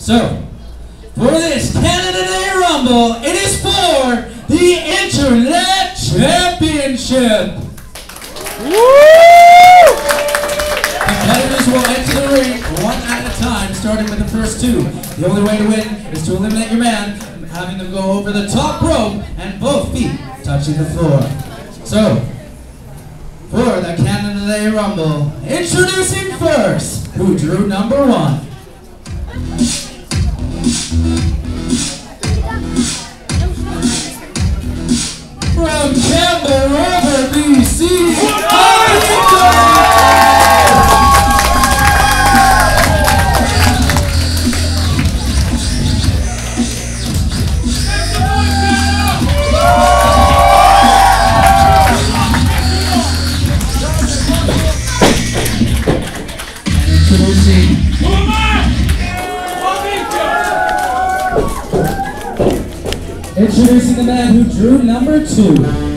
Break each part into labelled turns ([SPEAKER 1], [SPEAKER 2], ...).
[SPEAKER 1] So, for this Canada Day Rumble, it is for the Internet Championship. Woo! Competitors will enter the ring one at a time, starting with the first two. The only way to win is to eliminate your man, having them go over the top rope and both feet touching the floor. So, for the Canada Day Rumble, introducing first, who drew number one. From Campbell River, BC, Introducing the man who drew number two.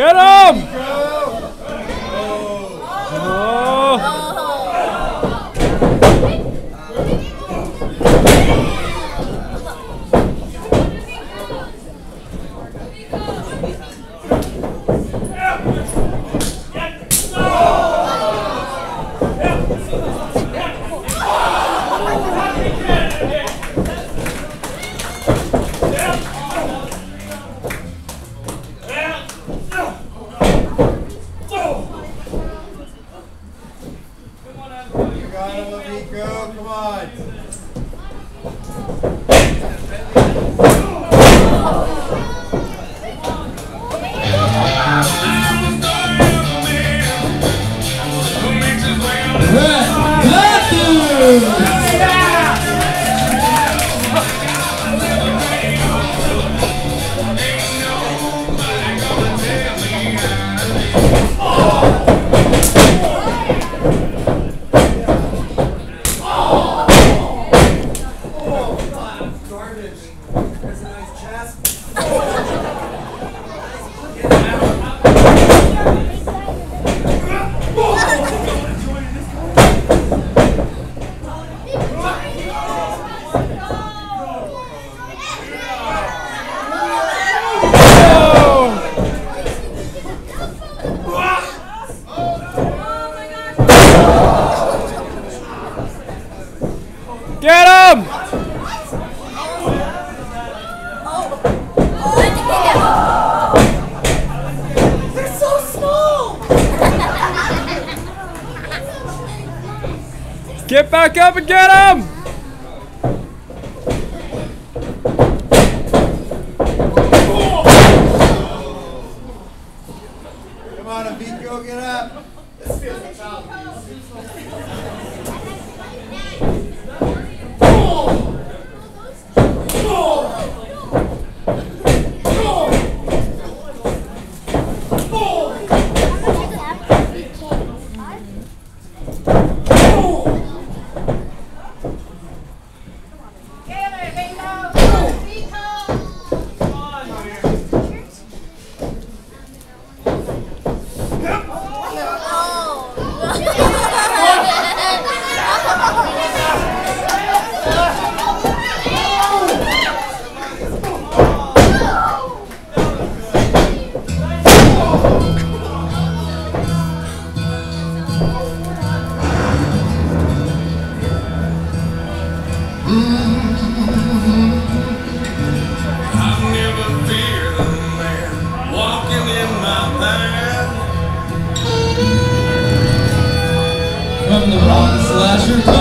[SPEAKER 2] Get him! Get him!
[SPEAKER 3] They're so small!
[SPEAKER 2] get back up and get him!
[SPEAKER 1] Asher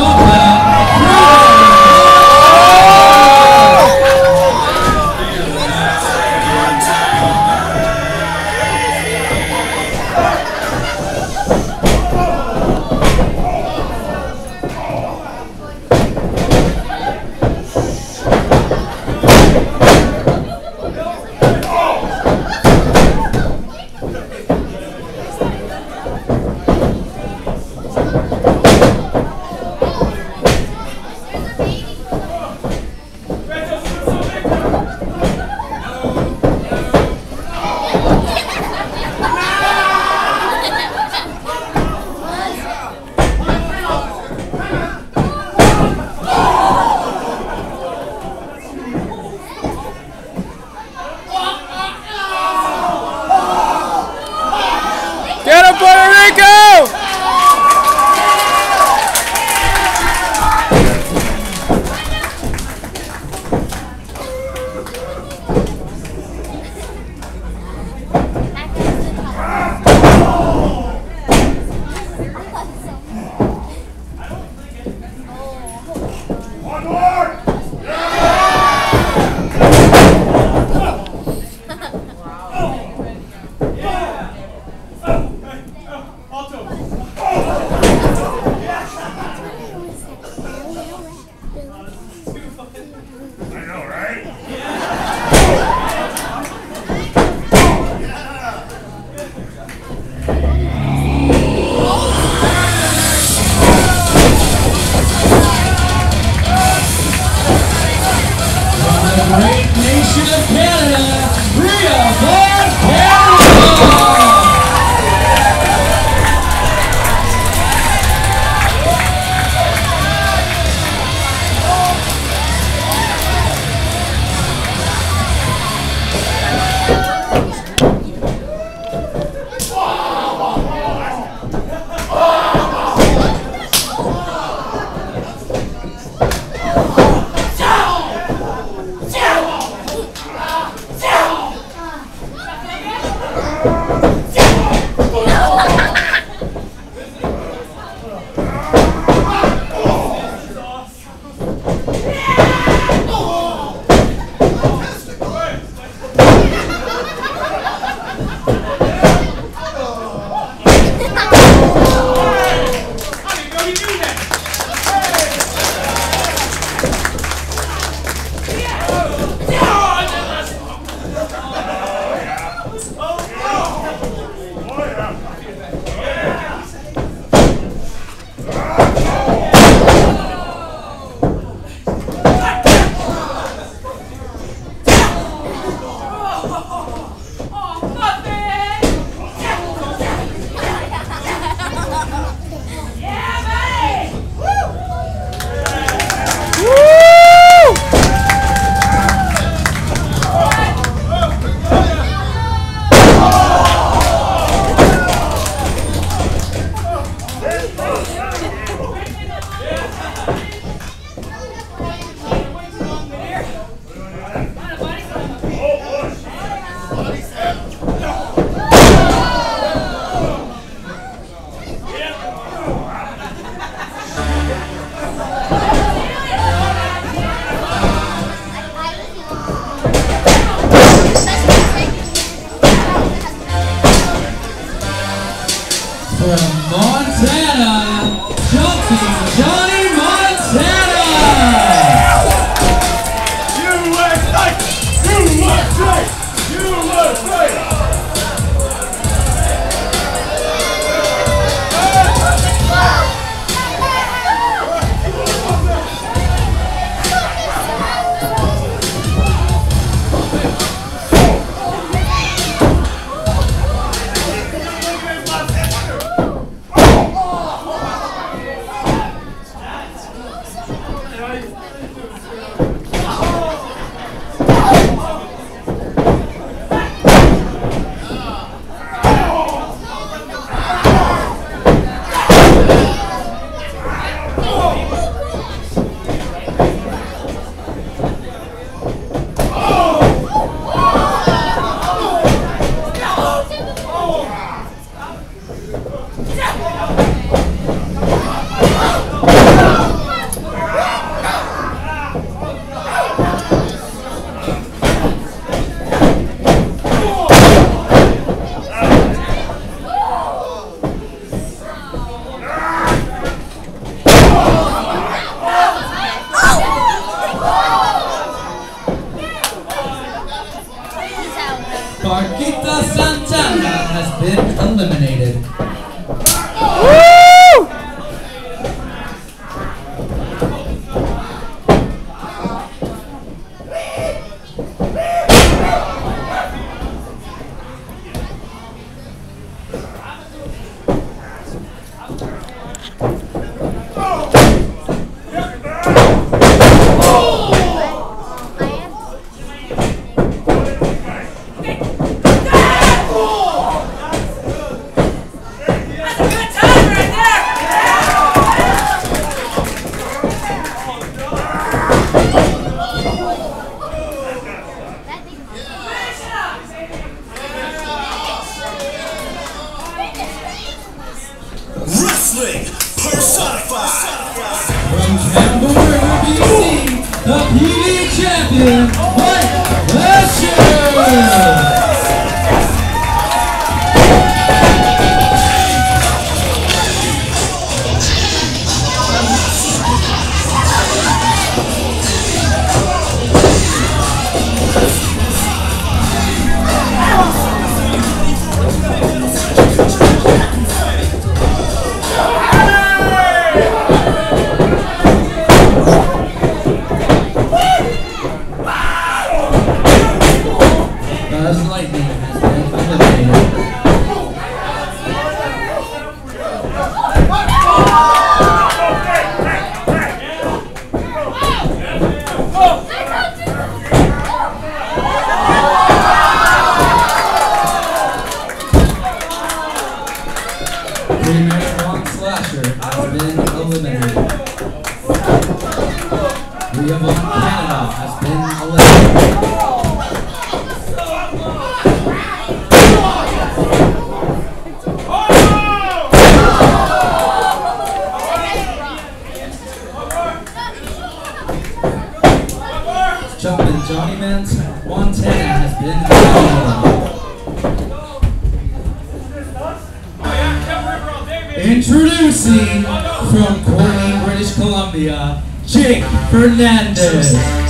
[SPEAKER 1] Introducing from Courtenay, British Columbia, Jake Fernandez.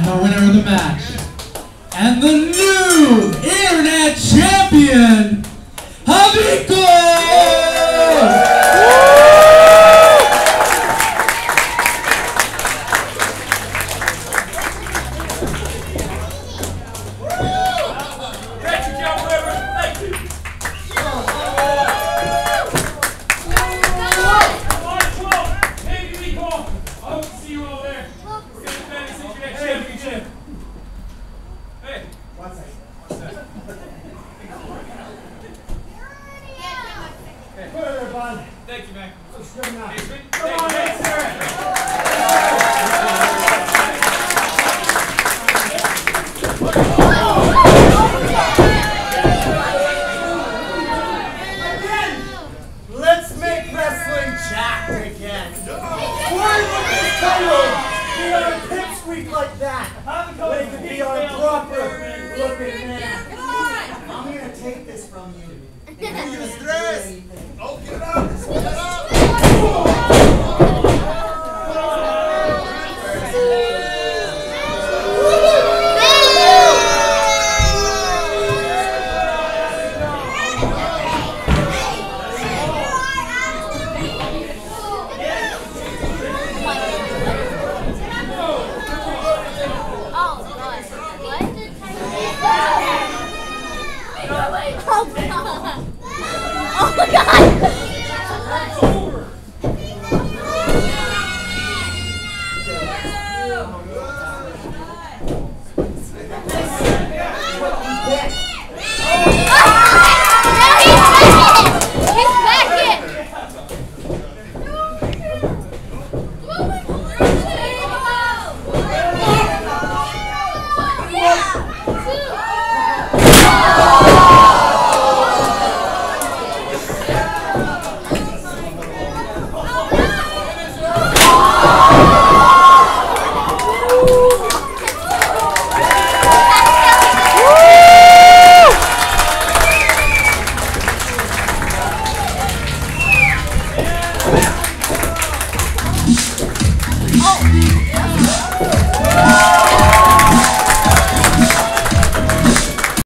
[SPEAKER 1] And the winner of the match, and the new internet champion,
[SPEAKER 4] Javico! Hey.
[SPEAKER 5] Put it there, bud.
[SPEAKER 4] Thank you, man.
[SPEAKER 5] Come on,
[SPEAKER 4] man.
[SPEAKER 2] sir.